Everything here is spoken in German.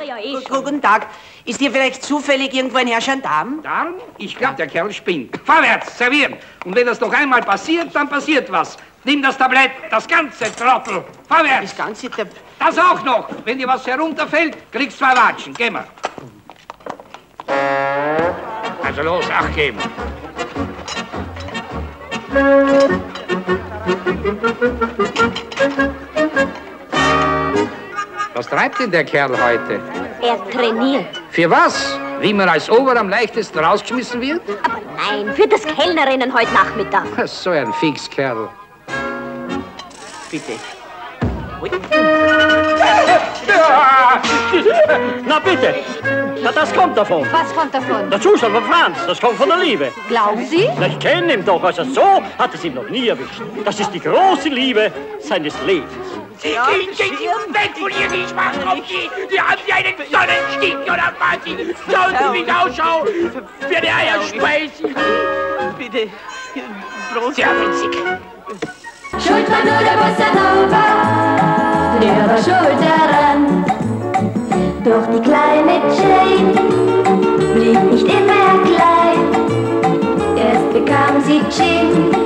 er ja eh schon. Guten Tag. Ist hier vielleicht zufällig irgendwo ein Herr Gendarm? Darm? Ich glaube, der Kerl spinnt. Vorwärts, servieren. Und wenn das noch einmal passiert, dann passiert was. Nimm das Tablett, das ganze Trottel. Vorwärts. Das ganze Tab Das auch noch. Wenn dir was herunterfällt, kriegst zwei Watschen. Geh mal. Also los, Acht geben. Was treibt denn der Kerl heute? Er trainiert. Für was? Wie man als Ober am leichtesten rausgeschmissen wird? Aber nein, für das Kellnerinnen heute Nachmittag. So ein Fixkerl. bitte. Na bitte, na, das kommt davon. Was kommt davon? Der Zustand von Franz, das kommt von der Liebe. Glauben Sie? Na, ich kenne ihn doch, also so hat es ihm noch nie erwischt. Das ist die große Liebe seines Lebens. Sie ja, Gehen Sie weg von ihr, die Schwachkopfi! Sie haben Sie einen Sonnenstich oder was? Schauen Sie, wie ich ausschaue! Für der Eier speisen! Bitte, bloß... Sehr witzig. Schuld war nur der Bossa Nova, der war schuld daran. Doch die kleine Jane blieb nicht immer klein, erst bekam sie Jane.